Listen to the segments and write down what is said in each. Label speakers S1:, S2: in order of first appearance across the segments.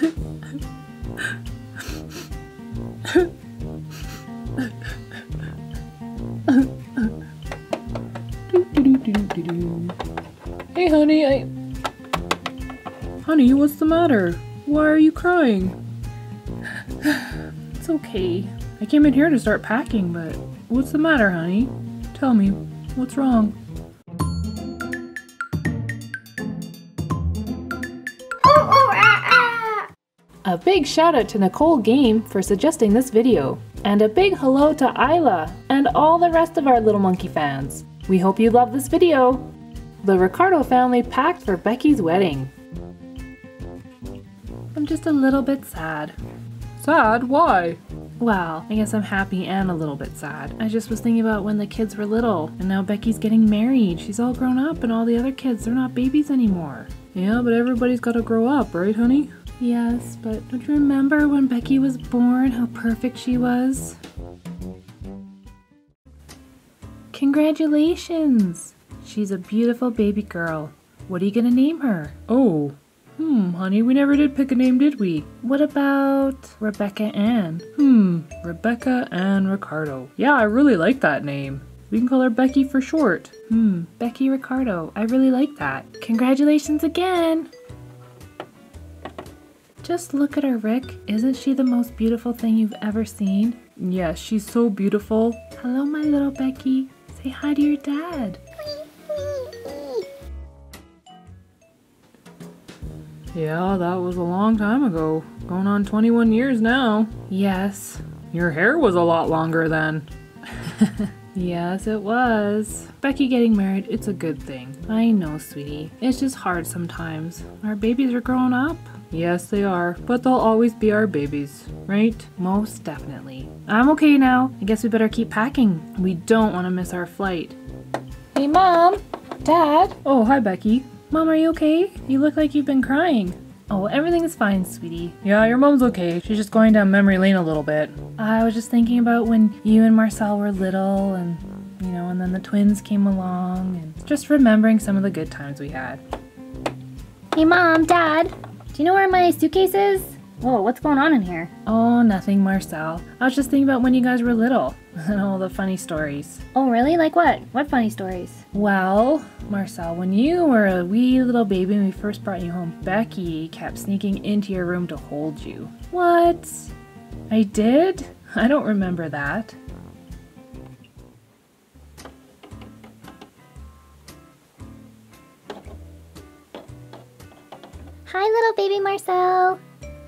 S1: Hey, honey, I. Honey, what's the matter? Why are you crying? it's okay. I came in here to start packing, but what's the matter, honey? Tell me, what's wrong? Big shout out to Nicole Game for suggesting this video, and a big hello to Isla and all the rest of our Little Monkey fans. We hope you love this video. The Ricardo family packed for Becky's wedding. I'm just a little bit sad. Sad? Why? Well, I guess I'm happy and a little bit sad. I just was thinking about when the kids were little, and now Becky's getting married. She's all grown up, and all the other kids, they're not babies anymore. Yeah, but everybody's gotta grow up, right, honey? Yes, but don't you remember when Becky was born, how perfect she was? Congratulations! She's a beautiful baby girl. What are you gonna name her? Oh, hmm, honey, we never did pick a name, did we? What about Rebecca Ann? Hmm, Rebecca Ann Ricardo. Yeah, I really like that name. We can call her Becky for short. Hmm, Becky Ricardo. I really like that. Congratulations again! Just look at her, Rick. Isn't she the most beautiful thing you've ever seen? Yes, she's so beautiful. Hello, my little Becky. Say hi to your dad. Yeah, that was a long time ago. Going on 21 years now. Yes. Your hair was a lot longer then. yes, it was. Becky getting married, it's a good thing. I know, sweetie. It's just hard sometimes. Our babies are growing up. Yes, they are, but they'll always be our babies, right? Most definitely. I'm okay now. I guess we better keep packing. We don't want to miss our flight. Hey, Mom! Dad! Oh, hi, Becky. Mom, are you okay? You look like you've been crying. Oh, everything's fine, sweetie. Yeah, your mom's okay. She's just going down memory lane a little bit. I was just thinking about when you and Marcel were little and, you know, and then the twins came along and just remembering some of the good times we had.
S2: Hey, Mom, Dad, do you know where my suitcase is? Whoa, what's going on in here?
S1: Oh, nothing, Marcel. I was just thinking about when you guys were little and all the funny stories.
S2: Oh, really? Like what? What funny stories?
S1: Well, Marcel, when you were a wee little baby and we first brought you home, Becky kept sneaking into your room to hold you. What? I did? I don't remember that.
S2: Marcel.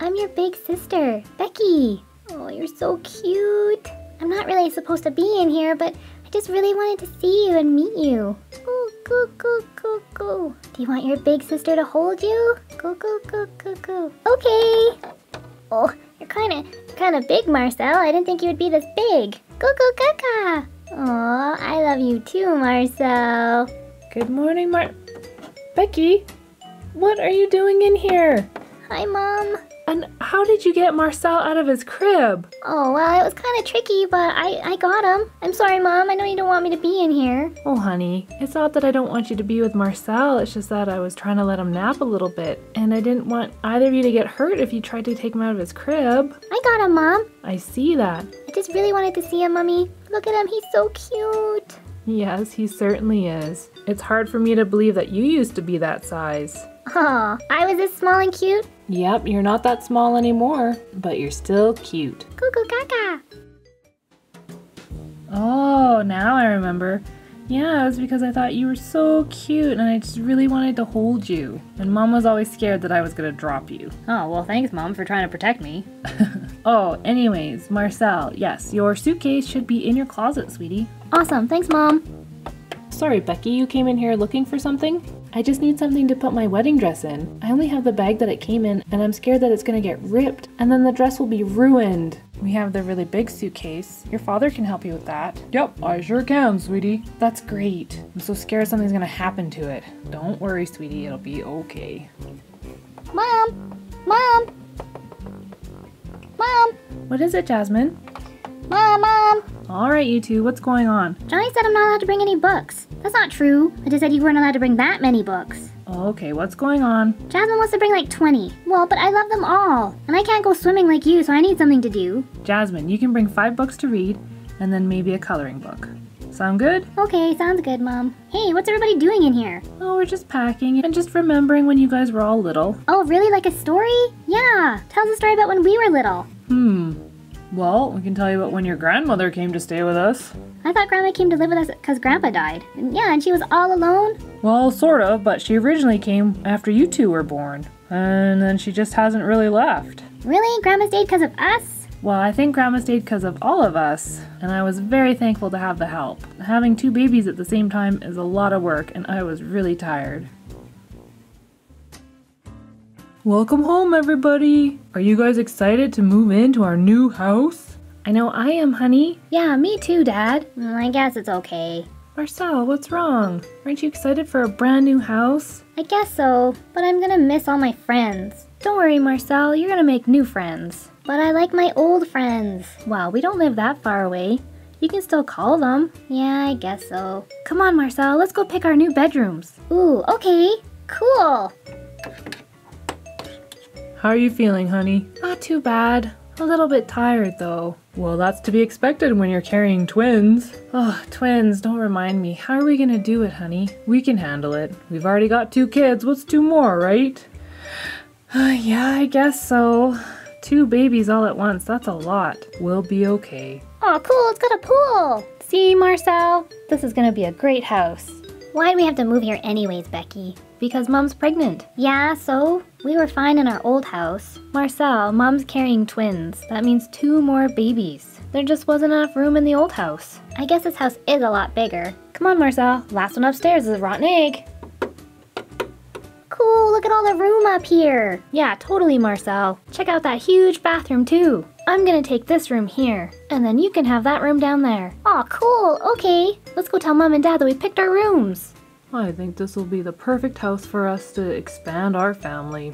S2: I'm your big sister, Becky. Oh, you're so cute. I'm not really supposed to be in here, but I just really wanted to see you and meet you. Ooh, goo, goo, goo, goo. Do you want your big sister to hold you? Goo, goo, goo, goo, goo. Okay. Oh, you're kind of, kind of big, Marcel. I didn't think you would be this big. Goo, goo, gaga. Aw, I love you too, Marcel.
S1: Good morning, Mar- Becky, what are you doing in here?
S2: Hi, Mom.
S1: And how did you get Marcel out of his crib?
S2: Oh, well, it was kind of tricky, but I, I got him. I'm sorry, Mom. I know you don't want me to be in here.
S1: Oh, honey, it's not that I don't want you to be with Marcel. It's just that I was trying to let him nap a little bit. And I didn't want either of you to get hurt if you tried to take him out of his crib.
S2: I got him, Mom.
S1: I see that.
S2: I just really wanted to see him, Mummy. Look at him. He's so cute.
S1: Yes, he certainly is. It's hard for me to believe that you used to be that size.
S2: Oh, I was this small and cute?
S1: Yep, you're not that small anymore, but you're still cute.
S2: Cuckoo gaga.
S1: Oh, now I remember. Yeah, it was because I thought you were so cute and I just really wanted to hold you. And mom was always scared that I was gonna drop you.
S2: Oh, well, thanks, Mom, for trying to protect me.
S1: Oh, anyways, Marcel, yes, your suitcase should be in your closet, sweetie.
S2: Awesome. Thanks, Mom.
S1: Sorry, Becky, you came in here looking for something? I just need something to put my wedding dress in. I only have the bag that it came in, and I'm scared that it's gonna get ripped, and then the dress will be ruined. We have the really big suitcase. Your father can help you with that. Yep, I sure can, sweetie. That's great. I'm so scared something's gonna happen to it. Don't worry, sweetie, it'll be okay.
S2: Mom. Mom. Mom.
S1: What is it, Jasmine?
S2: Mom, Mom.
S1: All right, you two, what's going on?
S2: Johnny said I'm not allowed to bring any books. That's not true. I just said you weren't allowed to bring that many books.
S1: Okay, what's going on?
S2: Jasmine wants to bring like 20. Well, but I love them all. And I can't go swimming like you, so I need something to do.
S1: Jasmine, you can bring five books to read and then maybe a coloring book. Sound good?
S2: Okay, sounds good, Mom. Hey, what's everybody doing in here?
S1: Oh, we're just packing and just remembering when you guys were all little.
S2: Oh, really? Like a story? Yeah. Tell us a story about when we were little.
S1: Hmm. Well, we can tell you about when your grandmother came to stay with us.
S2: I thought Grandma came to live with us because Grandpa died. Yeah, and she was all alone?
S1: Well, sort of, but she originally came after you two were born. And then she just hasn't really left.
S2: Really? Grandma stayed because of us?
S1: Well, I think Grandma stayed because of all of us, and I was very thankful to have the help. Having two babies at the same time is a lot of work, and I was really tired. Welcome home, everybody! Are you guys excited to move into our new house? I know I am, honey.
S2: Yeah, me too, Dad. Mm, I guess it's okay.
S1: Marcel, what's wrong? Aren't you excited for a brand new house?
S2: I guess so, but I'm gonna miss all my friends.
S1: Don't worry, Marcel, you're gonna make new friends.
S2: But I like my old friends.
S1: Well, we don't live that far away. You can still call them.
S2: Yeah, I guess so.
S1: Come on, Marcel, let's go pick our new bedrooms.
S2: Ooh, okay. Cool.
S1: How are you feeling, honey? Not too bad. A little bit tired, though. Well, that's to be expected when you're carrying twins. Oh, twins, don't remind me. How are we gonna do it, honey? We can handle it. We've already got two kids. What's two more, right? Uh, yeah, I guess so. Two babies all at once, that's a lot. We'll be okay.
S2: Oh, cool, it's got a pool.
S1: See, Marcel? This is gonna be a great house.
S2: Why do we have to move here anyways, Becky?
S1: Because Mom's pregnant.
S2: Yeah, so? We were fine in our old house.
S1: Marcel, Mom's carrying twins. That means two more babies. There just wasn't enough room in the old house.
S2: I guess this house is a lot bigger.
S1: Come on, Marcel. Last one upstairs is a rotten egg.
S2: Cool, look at all the room up here.
S1: Yeah, totally, Marcel. Check out that huge bathroom, too. I'm gonna take this room here, and then you can have that room down there.
S2: Aw, cool, okay.
S1: Let's go tell Mom and Dad that we picked our rooms. I think this will be the perfect house for us to expand our family.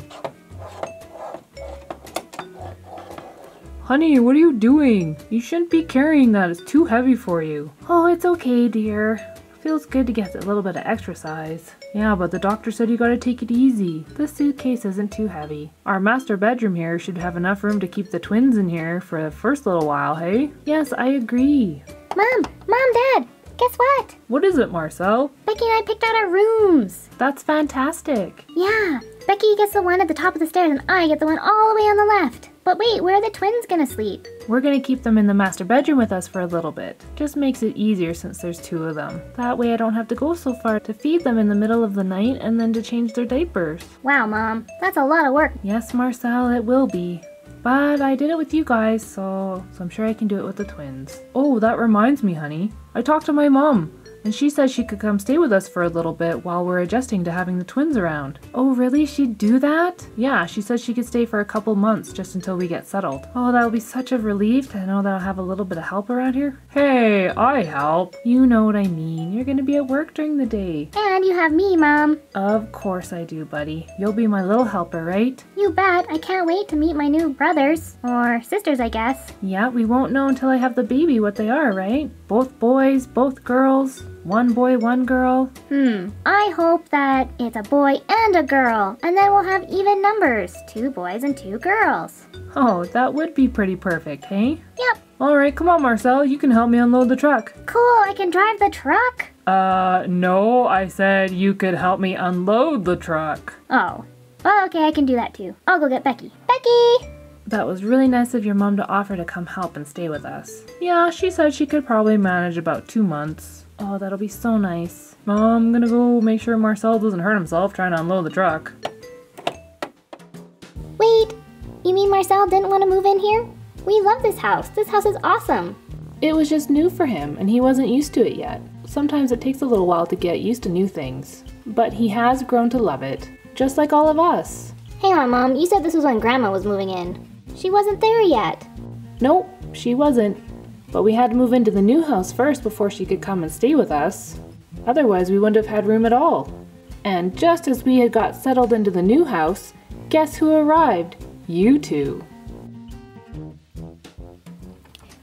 S1: Honey, what are you doing? You shouldn't be carrying that. It's too heavy for you. Oh, it's okay, dear. Feels good to get a little bit of exercise. Yeah, but the doctor said you gotta take it easy. This suitcase isn't too heavy. Our master bedroom here should have enough room to keep the twins in here for the first little while, hey? Yes, I agree.
S2: Mom, Mom, Dad, guess what?
S1: What is it, Marcel?
S2: Becky and I picked out our rooms.
S1: That's fantastic.
S2: Yeah, Becky gets the one at the top of the stairs and I get the one all the way on the left. But wait, where are the twins gonna sleep?
S1: We're gonna keep them in the master bedroom with us for a little bit. Just makes it easier since there's two of them. That way I don't have to go so far to feed them in the middle of the night and then to change their diapers.
S2: Wow, Mom, that's a lot of work.
S1: Yes, Marcel, it will be. But I did it with you guys, so, so I'm sure I can do it with the twins. Oh, that reminds me, honey. I talked to my mom and she said she could come stay with us for a little bit while we're adjusting to having the twins around. Oh, really? She'd do that? Yeah, she said she could stay for a couple months just until we get settled. Oh, that'll be such a relief to know that I'll have a little bit of help around here. Hey, I help. You know what I mean. You're gonna be at work during the day.
S2: And you have me, Mom.
S1: Of course I do, buddy. You'll be my little helper, right?
S2: You bet. I can't wait to meet my new brothers. Or sisters, I guess.
S1: Yeah, we won't know until I have the baby what they are, right? Both boys, both girls. One boy, one girl?
S2: Hmm. I hope that it's a boy and a girl, and then we'll have even numbers two boys and two girls.
S1: Oh, that would be pretty perfect, hey?
S2: Yep.
S1: Alright, come on, Marcel. You can help me unload the truck.
S2: Cool, I can drive the truck?
S1: Uh, no, I said you could help me unload the truck.
S2: Oh. Oh, okay, I can do that too. I'll go get Becky. Becky!
S1: That was really nice of your mom to offer to come help and stay with us. Yeah, she said she could probably manage about two months. Oh, that'll be so nice. Mom, I'm gonna go make sure Marcel doesn't hurt himself trying to unload the truck.
S2: Wait, you mean Marcel didn't want to move in here? We love this house. This house is awesome.
S1: It was just new for him, and he wasn't used to it yet. Sometimes it takes a little while to get used to new things. But he has grown to love it, just like all of us.
S2: Hang on, Mom. You said this was when Grandma was moving in. She wasn't there yet.
S1: Nope, she wasn't. But we had to move into the new house first before she could come and stay with us. Otherwise, we wouldn't have had room at all. And just as we had got settled into the new house, guess who arrived? You two.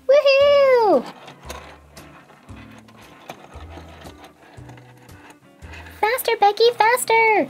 S2: Woohoo! Faster, Becky, faster!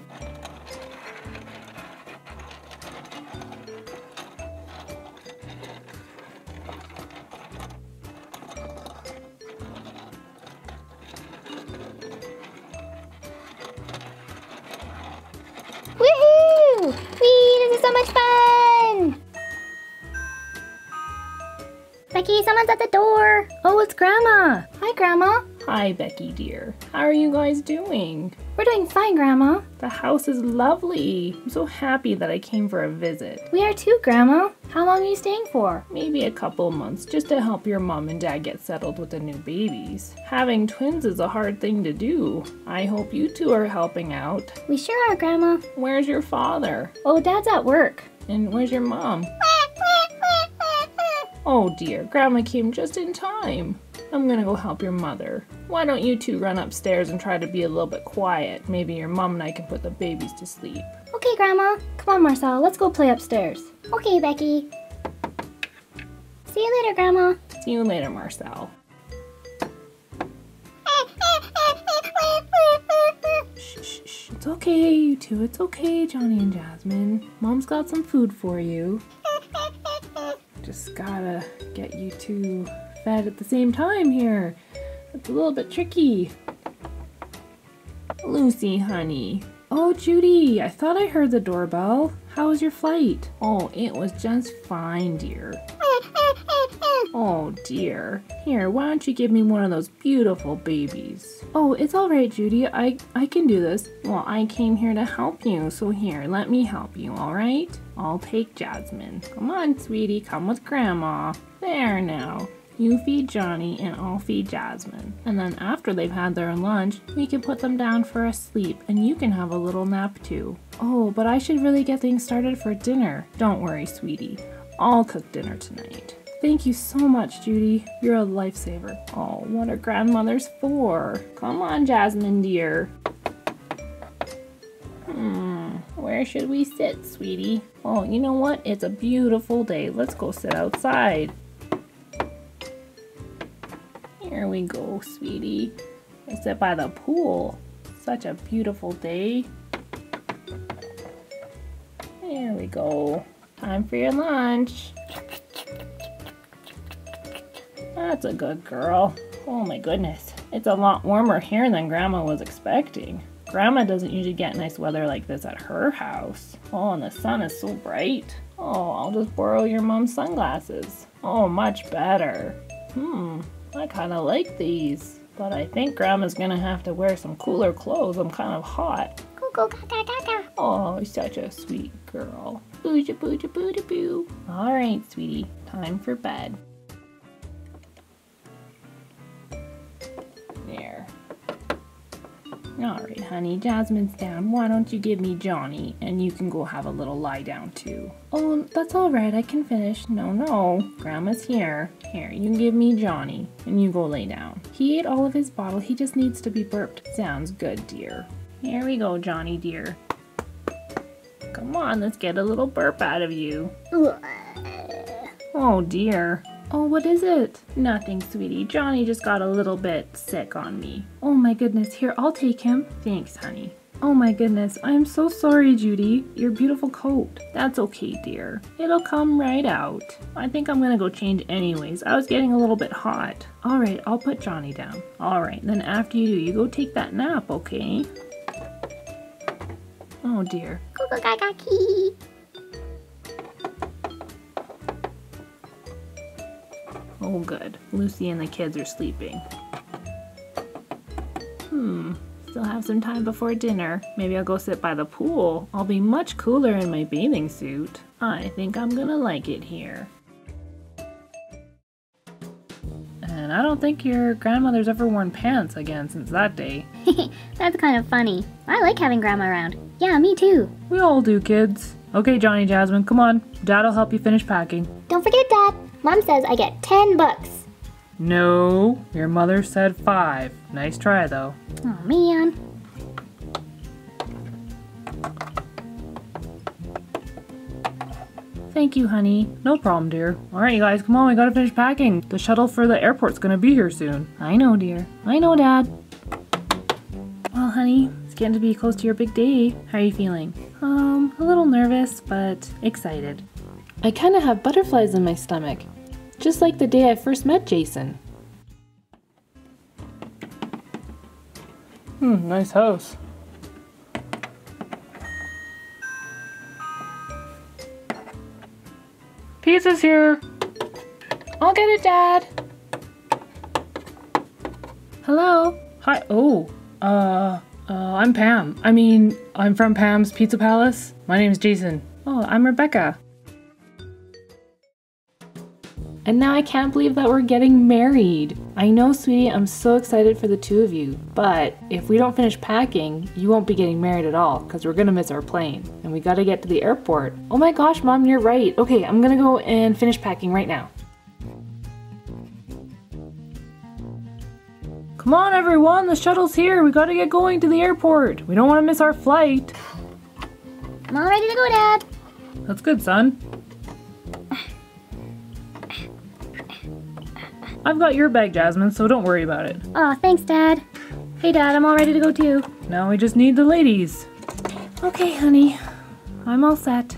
S2: Hi,
S1: Becky dear. How are you guys doing?
S2: We're doing fine, Grandma.
S1: The house is lovely. I'm so happy that I came for a visit.
S2: We are too, Grandma. How long are you staying for?
S1: Maybe a couple months just to help your mom and dad get settled with the new babies. Having twins is a hard thing to do. I hope you two are helping out.
S2: We sure are, Grandma.
S1: Where's your father?
S2: Oh, Dad's at work.
S1: And where's your mom? Oh dear, Grandma came just in time. I'm gonna go help your mother. Why don't you two run upstairs and try to be a little bit quiet? Maybe your mom and I can put the babies to sleep.
S2: Okay, Grandma. Come on, Marcel. Let's go play upstairs. Okay, Becky. See you later, Grandma.
S1: See you later, Marcel. Shh, shh, shh. It's okay, you two. It's okay, Johnny and Jasmine. Mom's got some food for you. Just gotta get you two fed at the same time here. That's a little bit tricky. Lucy, honey. Oh, Judy, I thought I heard the doorbell. How was your flight? Oh, it was just fine, dear. Oh dear. Here, why don't you give me one of those beautiful babies? Oh, it's all right, Judy. I I can do this. Well, I came here to help you, so here, let me help you, all right? I'll take Jasmine. Come on, sweetie, come with Grandma. There now. You feed Johnny and I'll feed Jasmine. And then after they've had their lunch, we can put them down for a sleep and you can have a little nap too. Oh, but I should really get things started for dinner. Don't worry, sweetie. I'll cook dinner tonight. Thank you so much, Judy. You're a lifesaver. Oh, what are grandmothers for? Come on, Jasmine, dear. Hmm, where should we sit, sweetie? Oh, you know what? It's a beautiful day. Let's go sit outside. Here we go, sweetie. I sit by the pool. Such a beautiful day. There we go. Time for your lunch. That's a good girl. Oh my goodness. It's a lot warmer here than Grandma was expecting. Grandma doesn't usually get nice weather like this at her house. Oh, and the sun is so bright. Oh, I'll just borrow your mom's sunglasses. Oh, much better. Hmm, I kind of like these. But I think Grandma's gonna have to wear some cooler clothes. I'm kind of hot.
S2: Cuckoo, gaga, gaga.
S1: Oh, such a sweet girl. Booja booja booja boo. All right, sweetie, time for bed. All right, honey, Jasmine's down. Why don't you give me Johnny and you can go have a little lie down too? Oh, that's all right. I can finish. No, no. Grandma's here. Here, you give me Johnny and you go lay down. He ate all of his bottle. He just needs to be burped. Sounds good, dear. Here we go, Johnny dear. Come on, let's get a little burp out of you. Oh dear. Oh, what is it? Nothing, sweetie. Johnny just got a little bit sick on me. Oh my goodness. Here, I'll take him. Thanks, honey. Oh my goodness. I am so sorry, Judy. Your beautiful coat. That's okay, dear. It'll come right out. I think I'm gonna go change anyways. I was getting a little bit hot. Alright, I'll put Johnny down. Alright, then after you do, you go take that nap, okay? Oh dear.
S2: Cuckoo, gaga, key.
S1: Oh, good. Lucy and the kids are sleeping. Hmm. Still have some time before dinner. Maybe I'll go sit by the pool. I'll be much cooler in my bathing suit. I think I'm gonna like it here. And I don't think your grandmother's ever worn pants again since that day.
S2: That's kind of funny. I like having Grandma around. Yeah, me too.
S1: We all do, kids. Okay, Johnny Jasmine, come on. Dad'll help you finish packing.
S2: Don't forget, Dad. Mom says I get 10 bucks.
S1: No, your mother said five. Nice try, though.
S2: Oh, man.
S1: Thank you, honey. No problem, dear. All right, you guys, come on. We gotta finish packing. The shuttle for the airport's gonna be here soon. I know, dear. I know, Dad. Well, honey, it's getting to be close to your big day. How are you feeling? Um, a little nervous, but excited. I kind of have butterflies in my stomach, just like the day I first met Jason. Hmm, nice house. Pizza's here. I'll get it, Dad. Hello? Hi. Oh, uh, uh, I'm Pam. I mean, I'm from Pam's Pizza Palace. My name's Jason. Oh, I'm Rebecca. And now I can't believe that we're getting married. I know, sweetie, I'm so excited for the two of you. But if we don't finish packing, you won't be getting married at all because we're gonna miss our plane. And we gotta get to the airport. Oh my gosh, mom, you're right. Okay, I'm gonna go and finish packing right now. Come on, everyone, the shuttle's here. We gotta get going to the airport. We don't wanna miss our flight.
S2: I'm all ready to go, Dad.
S1: That's good, son. I've got your bag, Jasmine, so don't worry about it.
S2: Oh, thanks, Dad. Hey, Dad, I'm all ready to go too.
S1: Now we just need the ladies. Okay, honey. I'm all set.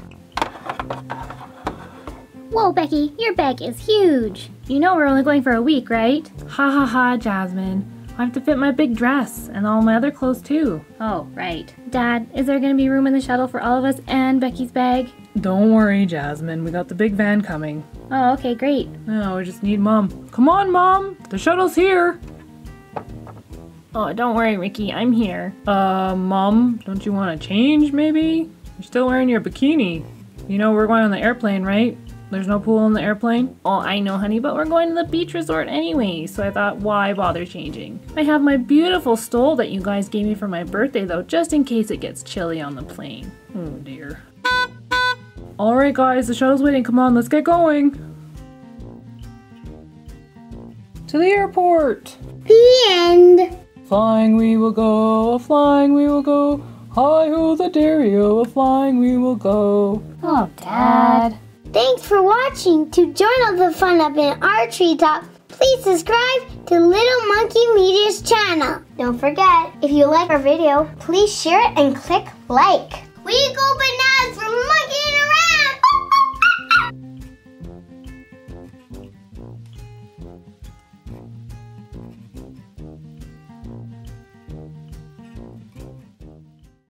S2: Whoa, Becky, your bag is huge. You know we're only going for a week, right?
S1: Ha ha ha, Jasmine. I have to fit my big dress and all my other clothes too.
S2: Oh, right. Dad, is there gonna be room in the shuttle for all of us and Becky's bag?
S1: Don't worry, Jasmine. We got the big van coming.
S2: Oh, okay, great.
S1: Now we just need Mom. Come on, Mom. The shuttle's here.
S2: Oh, don't worry, Ricky. I'm here.
S1: Uh, Mom, don't you want to change maybe? You're still wearing your bikini. You know we're going on the airplane, right? There's no pool on the airplane?
S2: Oh, I know, honey, but we're going to the beach resort anyway, so I thought, why bother changing?
S1: I have my beautiful stole that you guys gave me for my birthday, though, just in case it gets chilly on the plane. Oh dear. Alright, guys, the shuttle's waiting. Come on, let's get going. To the airport.
S2: The end.
S1: Flying we will go, flying we will go. Hi ho the dairy-o, a flying we will go.
S2: Oh, Dad. Thanks for watching. To join all the fun up in our treetop, please subscribe to Little Monkey Media's channel. Don't forget, if you like our video, please share it and click like. We go banana!